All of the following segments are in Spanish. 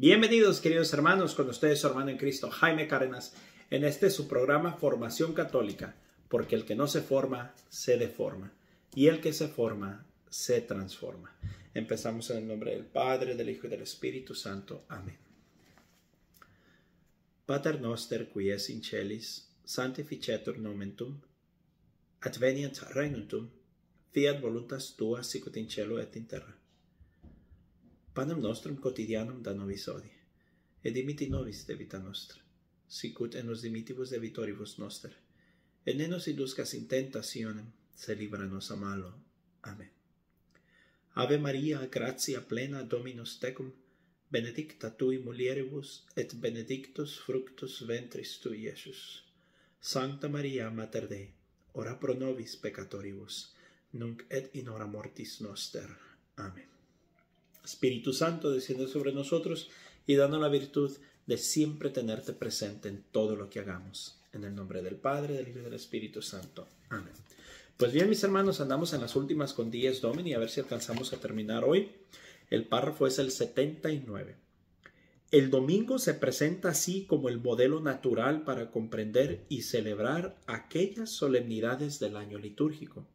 Bienvenidos queridos hermanos, con ustedes su hermano en Cristo, Jaime Cárdenas, en este su programa Formación Católica, porque el que no se forma, se deforma, y el que se forma, se transforma. Empezamos en el nombre del Padre, del Hijo y del Espíritu Santo. Amén. Pater noster qui es in celis, sanctificetur nomen tuum, adveniat regnum fiat voluntas tua sicut in cielo et in terra. panem nostrum quotidianum da nobis hodie, et dimiti nobis debita nostra, sicut et nos de vitoribus noster, et ne nos induscas in tentationem, se libra nos a malo. Amen. Ave Maria, gratia plena Dominus tecum, benedicta tui mulieribus, et benedictus fructus ventris tui, Iesus. Sancta Maria, Mater Dei, ora pro nobis peccatoribus, nunc et in hora mortis noster. Amen. Espíritu Santo, desciende sobre nosotros y danos la virtud de siempre tenerte presente en todo lo que hagamos. En el nombre del Padre, del Hijo y del Espíritu Santo. Amén. Pues bien, mis hermanos, andamos en las últimas con 10 Domini, a ver si alcanzamos a terminar hoy. El párrafo es el 79. El domingo se presenta así como el modelo natural para comprender y celebrar aquellas solemnidades del año litúrgico,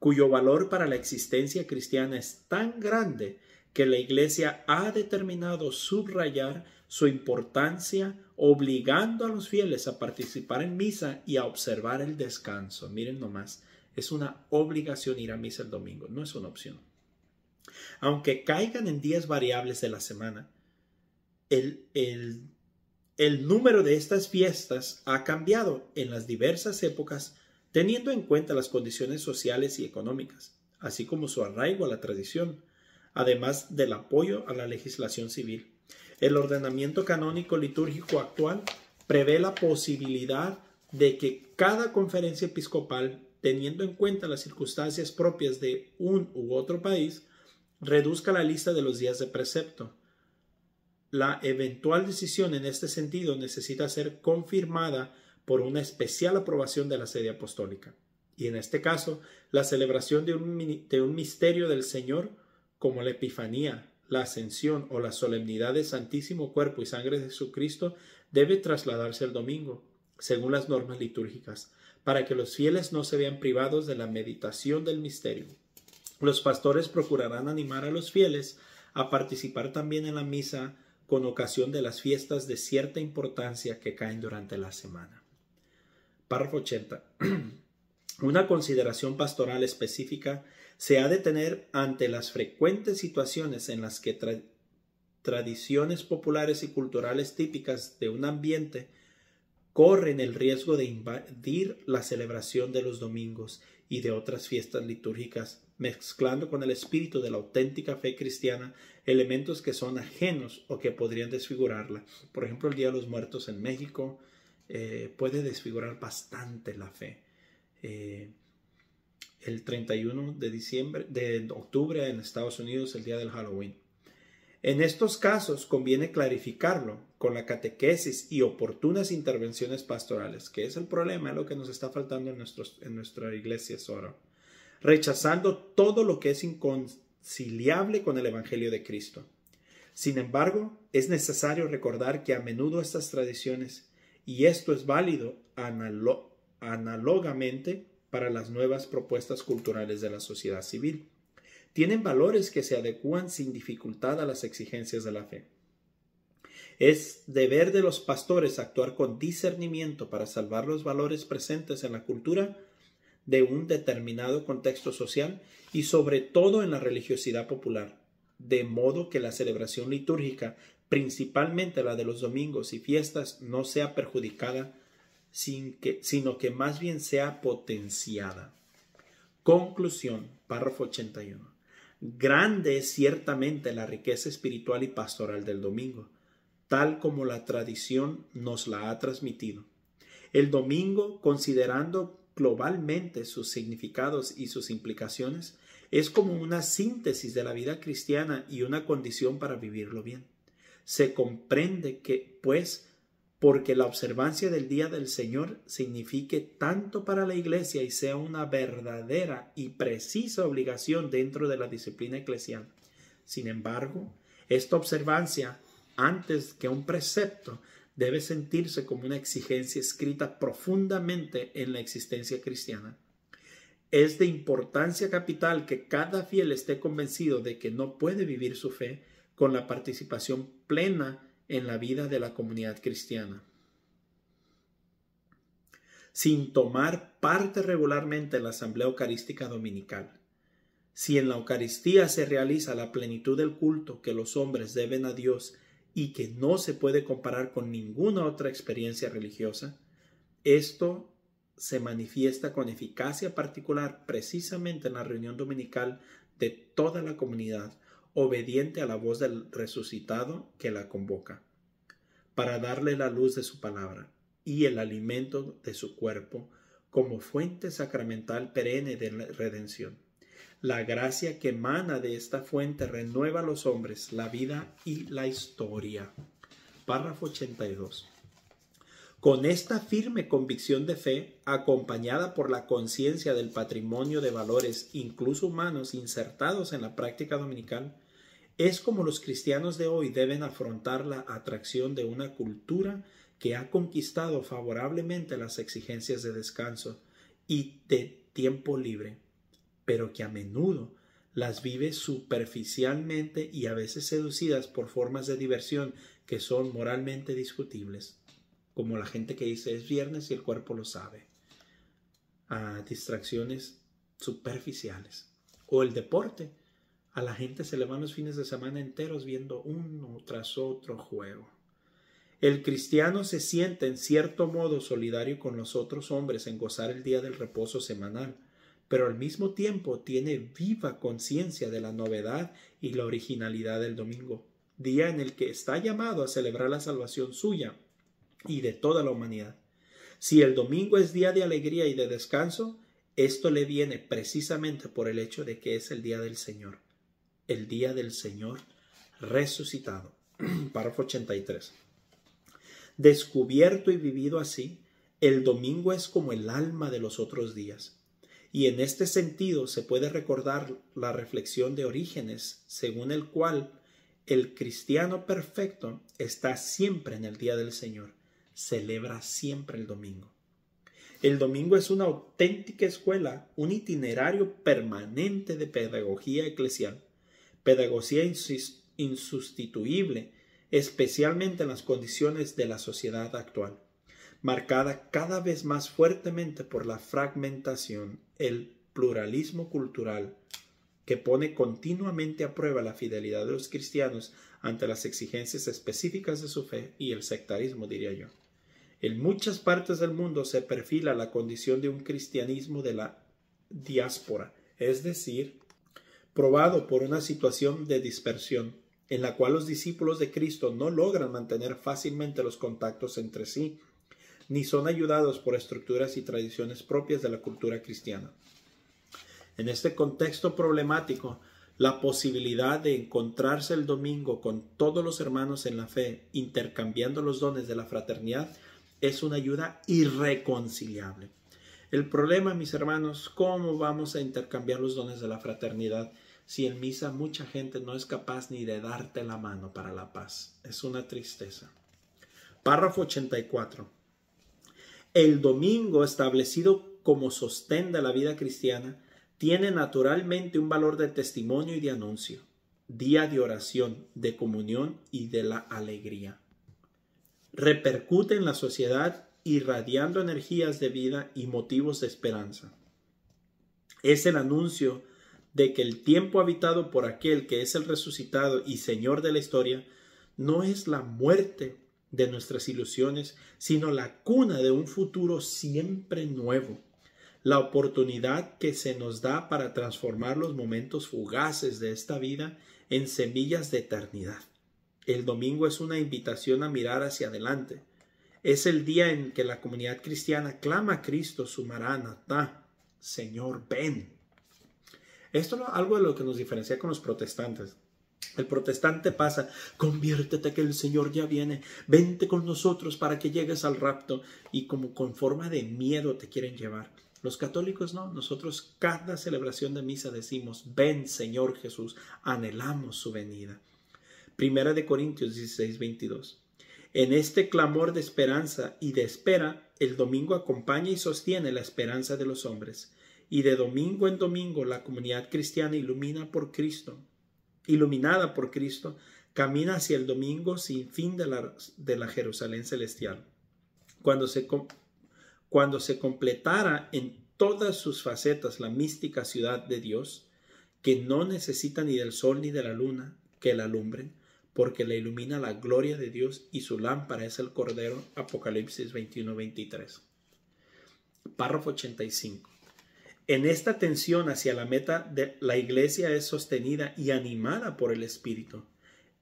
cuyo valor para la existencia cristiana es tan grande que la Iglesia ha determinado subrayar su importancia obligando a los fieles a participar en misa y a observar el descanso. Miren nomás, es una obligación ir a misa el domingo, no es una opción. Aunque caigan en días variables de la semana, el, el, el número de estas fiestas ha cambiado en las diversas épocas teniendo en cuenta las condiciones sociales y económicas, así como su arraigo a la tradición, además del apoyo a la legislación civil. El ordenamiento canónico litúrgico actual prevé la posibilidad de que cada conferencia episcopal, teniendo en cuenta las circunstancias propias de un u otro país, reduzca la lista de los días de precepto. La eventual decisión en este sentido necesita ser confirmada por una especial aprobación de la sede apostólica. Y en este caso, la celebración de un, de un misterio del Señor, como la Epifanía, la Ascensión o la solemnidad de Santísimo Cuerpo y Sangre de Jesucristo, debe trasladarse el domingo, según las normas litúrgicas, para que los fieles no se vean privados de la meditación del misterio. Los pastores procurarán animar a los fieles a participar también en la misa con ocasión de las fiestas de cierta importancia que caen durante la semana. Párrafo 80. Una consideración pastoral específica se ha de tener ante las frecuentes situaciones en las que tradiciones populares y culturales típicas de un ambiente corren el riesgo de invadir la celebración de los domingos y de otras fiestas litúrgicas, mezclando con el espíritu de la auténtica fe cristiana elementos que son ajenos o que podrían desfigurarla. Por ejemplo, el Día de los Muertos en México eh, puede desfigurar bastante la fe. Eh, el 31 de diciembre, de octubre en Estados Unidos, el día del Halloween. En estos casos conviene clarificarlo con la catequesis y oportunas intervenciones pastorales, que es el problema, lo que nos está faltando en, nuestros, en nuestra iglesia ahora, rechazando todo lo que es inconciliable con el Evangelio de Cristo. Sin embargo, es necesario recordar que a menudo estas tradiciones, y esto es válido análogamente para las nuevas propuestas culturales de la sociedad civil, tienen valores que se adecúan sin dificultad a las exigencias de la fe. Es deber de los pastores actuar con discernimiento para salvar los valores presentes en la cultura de un determinado contexto social y sobre todo en la religiosidad popular, de modo que la celebración litúrgica, principalmente la de los domingos y fiestas, no sea perjudicada, sin que, sino que más bien sea potenciada. Conclusión, párrafo 81. Grande es ciertamente la riqueza espiritual y pastoral del domingo, tal como la tradición nos la ha transmitido. El domingo, considerando globalmente sus significados y sus implicaciones, es como una síntesis de la vida cristiana y una condición para vivirlo bien. Se comprende que, pues, porque la observancia del día del Señor signifique tanto para la Iglesia y sea una verdadera y precisa obligación dentro de la disciplina eclesial. Sin embargo, esta observancia antes que un precepto, debe sentirse como una exigencia escrita profundamente en la existencia cristiana. Es de importancia capital que cada fiel esté convencido de que no puede vivir su fe con la participación plena en la vida de la comunidad cristiana. Sin tomar parte regularmente en la Asamblea Eucarística Dominical. Si en la Eucaristía se realiza la plenitud del culto que los hombres deben a Dios y que no se puede comparar con ninguna otra experiencia religiosa, esto se manifiesta con eficacia particular precisamente en la reunión dominical de toda la comunidad, obediente a la voz del resucitado que la convoca, para darle la luz de su palabra y el alimento de su cuerpo como fuente sacramental perenne de la redención. La gracia que emana de esta fuente renueva a los hombres la vida y la historia. Párrafo 82. Con esta firme convicción de fe, acompañada por la conciencia del patrimonio de valores, incluso humanos, insertados en la práctica dominical, es como los cristianos de hoy deben afrontar la atracción de una cultura que ha conquistado favorablemente las exigencias de descanso y de tiempo libre, pero que a menudo las vive superficialmente y a veces seducidas por formas de diversión que son moralmente discutibles como la gente que dice es viernes y el cuerpo lo sabe, a distracciones superficiales. O el deporte, a la gente se le van los fines de semana enteros viendo uno tras otro juego. El cristiano se siente en cierto modo solidario con los otros hombres en gozar el día del reposo semanal, pero al mismo tiempo tiene viva conciencia de la novedad y la originalidad del domingo, día en el que está llamado a celebrar la salvación suya y de toda la humanidad. Si el domingo es día de alegría y de descanso, esto le viene precisamente por el hecho de que es el día del Señor, el día del Señor resucitado. Párrafo 83. Descubierto y vivido así, el domingo es como el alma de los otros días. Y en este sentido se puede recordar la reflexión de Orígenes, según el cual el cristiano perfecto está siempre en el día del Señor celebra siempre el domingo. El domingo es una auténtica escuela, un itinerario permanente de pedagogía eclesial, pedagogía insustituible, especialmente en las condiciones de la sociedad actual, marcada cada vez más fuertemente por la fragmentación, el pluralismo cultural, que pone continuamente a prueba la fidelidad de los cristianos ante las exigencias específicas de su fe y el sectarismo, diría yo. En muchas partes del mundo se perfila la condición de un cristianismo de la diáspora, es decir, probado por una situación de dispersión, en la cual los discípulos de Cristo no logran mantener fácilmente los contactos entre sí, ni son ayudados por estructuras y tradiciones propias de la cultura cristiana. En este contexto problemático, la posibilidad de encontrarse el domingo con todos los hermanos en la fe, intercambiando los dones de la fraternidad, es una ayuda irreconciliable. El problema, mis hermanos, ¿cómo vamos a intercambiar los dones de la fraternidad si en misa mucha gente no es capaz ni de darte la mano para la paz? Es una tristeza. Párrafo 84. El domingo establecido como sostén de la vida cristiana tiene naturalmente un valor de testimonio y de anuncio, día de oración, de comunión y de la alegría repercute en la sociedad irradiando energías de vida y motivos de esperanza. Es el anuncio de que el tiempo habitado por aquel que es el resucitado y Señor de la historia no es la muerte de nuestras ilusiones, sino la cuna de un futuro siempre nuevo, la oportunidad que se nos da para transformar los momentos fugaces de esta vida en semillas de eternidad. El domingo es una invitación a mirar hacia adelante. Es el día en que la comunidad cristiana clama a Cristo su maranatá, Señor, ven. Esto es algo de lo que nos diferencia con los protestantes. El protestante pasa, conviértete que el Señor ya viene, vente con nosotros para que llegues al rapto y como con forma de miedo te quieren llevar. Los católicos no, nosotros cada celebración de misa decimos, ven Señor Jesús, anhelamos su venida. Primera de Corintios 16, 22. En este clamor de esperanza y de espera, el domingo acompaña y sostiene la esperanza de los hombres, y de domingo en domingo la comunidad cristiana ilumina por Cristo, iluminada por Cristo, camina hacia el domingo sin fin de la, de la Jerusalén celestial. Cuando se, cuando se completara en todas sus facetas la mística ciudad de Dios, que no necesita ni del sol ni de la luna que la alumbren, porque le ilumina la gloria de Dios y su lámpara es el Cordero. Apocalipsis 21-23. Párrafo 85. En esta tensión hacia la meta, de, la iglesia es sostenida y animada por el Espíritu.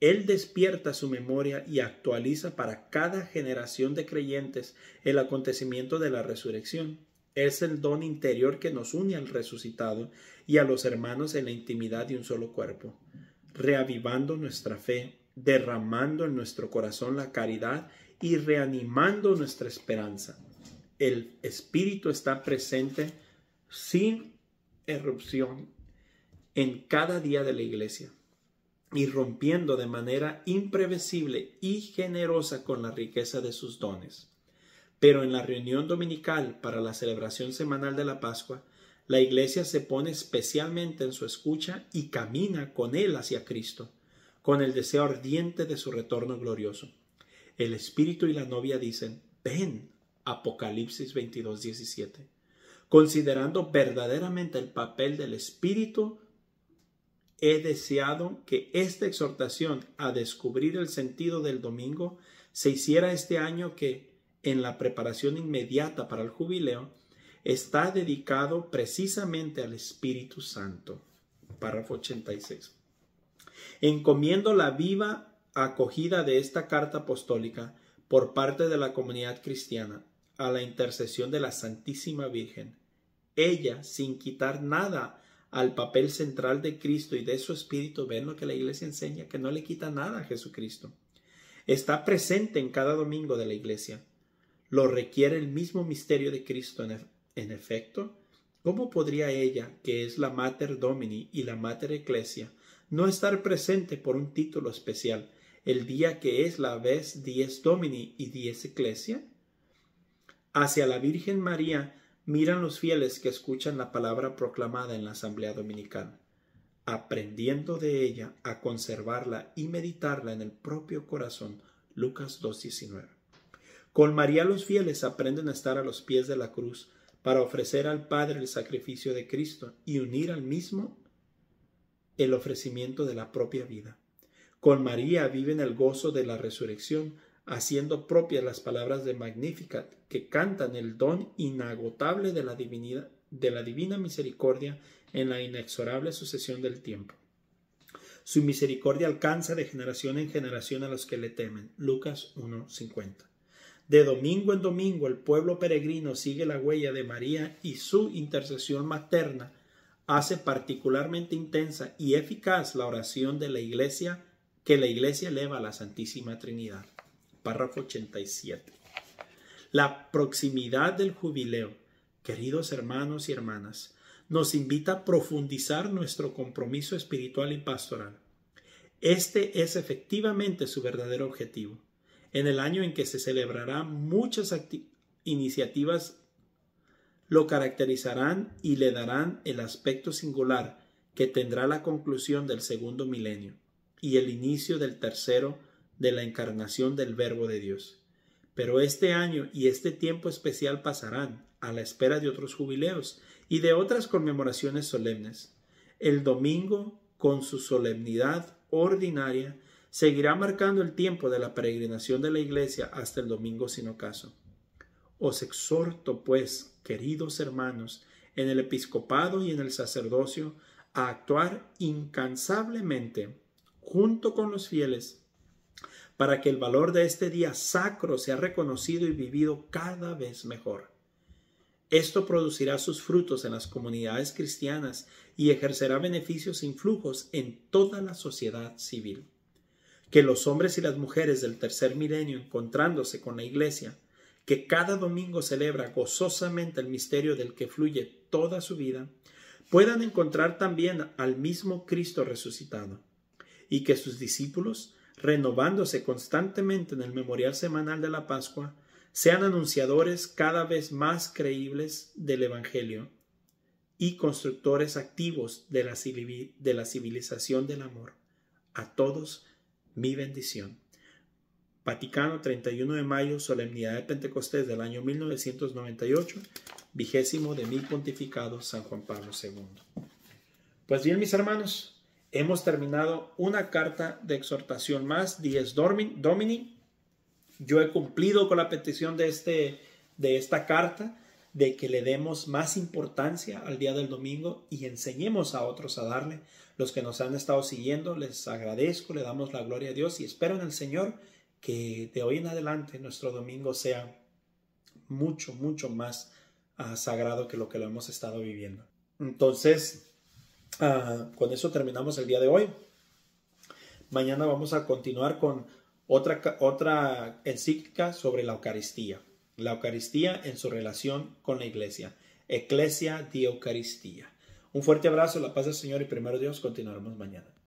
Él despierta su memoria y actualiza para cada generación de creyentes el acontecimiento de la resurrección. Es el don interior que nos une al resucitado y a los hermanos en la intimidad de un solo cuerpo, reavivando nuestra fe, derramando en nuestro corazón la caridad y reanimando nuestra esperanza. El Espíritu está presente sin erupción en cada día de la iglesia y rompiendo de manera imprevisible y generosa con la riqueza de sus dones. Pero en la reunión dominical para la celebración semanal de la Pascua, la Iglesia se pone especialmente en su escucha y camina con Él hacia Cristo, con el deseo ardiente de su retorno glorioso. El Espíritu y la novia dicen, ven, Apocalipsis 22, 17. Considerando verdaderamente el papel del Espíritu he deseado que esta exhortación a descubrir el sentido del domingo se hiciera este año que, en la preparación inmediata para el jubileo, está dedicado precisamente al Espíritu Santo. Párrafo 86. Encomiendo la viva acogida de esta carta apostólica por parte de la comunidad cristiana a la intercesión de la Santísima Virgen. Ella, sin quitar nada al papel central de Cristo y de su Espíritu, ven lo que la Iglesia enseña, que no le quita nada a Jesucristo. Está presente en cada domingo de la Iglesia. Lo requiere el mismo misterio de Cristo en, en efecto. ¿Cómo podría ella, que es la Mater Domini y la Mater Ecclesia, no estar presente por un título especial el día que es la vez dies Domini y dies Ecclesia? Hacia la Virgen María miran los fieles que escuchan la palabra proclamada en la asamblea dominical, aprendiendo de ella a conservarla y meditarla en el propio corazón. Lucas 2.19. Con María los fieles aprenden a estar a los pies de la cruz para ofrecer al Padre el sacrificio de Cristo y unir al mismo el ofrecimiento de la propia vida. Con María viven el gozo de la resurrección, haciendo propias las palabras de Magnificat que cantan el don inagotable de la, divina misericordia en la inexorable sucesión del tiempo. Su misericordia alcanza de generación en generación a los que le temen. Lucas 1.50. De domingo en domingo el pueblo peregrino sigue la huella de María y su intercesión materna hace particularmente intensa y eficaz la oración de la iglesia que la iglesia eleva a la Santísima Trinidad párrafo 87. La proximidad del jubileo, queridos hermanos y hermanas, nos invita a profundizar nuestro compromiso espiritual y pastoral. Este es efectivamente su verdadero objetivo. En el año en que se celebrarán muchas iniciativas lo caracterizarán y le darán el aspecto singular que tendrá la conclusión del segundo milenio y el inicio del tercero de la encarnación del Verbo de Dios. Pero este año y este tiempo especial pasarán a la espera de otros jubileos y de otras conmemoraciones solemnes. El domingo, con su solemnidad ordinaria, seguirá marcando el tiempo de la peregrinación de la Iglesia hasta el domingo sin ocaso. Os exhorto, pues, queridos hermanos, en el episcopado y en el sacerdocio, a actuar incansablemente junto con los fieles para que el valor de este día sacro sea reconocido y vivido cada vez mejor. Esto producirá sus frutos en las comunidades cristianas y ejercerá beneficios e influjos en toda la sociedad civil. Que los hombres y las mujeres del tercer milenio, encontrándose con la Iglesia, que cada domingo celebra gozosamente el misterio del que fluye toda su vida, puedan encontrar también al mismo Cristo resucitado, y que sus discípulos renovándose constantemente en el memorial semanal de la Pascua, sean anunciadores cada vez más creíbles del Evangelio y constructores activos de la, civilización del amor. A todos mi bendición. Vaticano, 31 de mayo, solemnidad de Pentecostés del año 1998, vigésimo de mi pontificado San Juan Pablo II. Pues bien, mis hermanos, hemos terminado una carta de exhortación más, Dies Domini. Yo he cumplido con la petición de, este, de esta carta de que le demos más importancia al día del domingo y enseñemos a otros a darle. Los que nos han estado siguiendo, les agradezco, le damos la gloria a Dios y espero en el Señor que de hoy en adelante nuestro domingo sea mucho, mucho más uh, sagrado que lo que lo hemos estado viviendo. Entonces, uh, con eso terminamos el día de hoy. Mañana vamos a continuar con otra, otra encíclica sobre la Eucaristía la Eucaristía en su relación con la Iglesia. Eclesia de Eucaristía. Un fuerte abrazo, la paz del Señor y primero Dios, continuaremos mañana.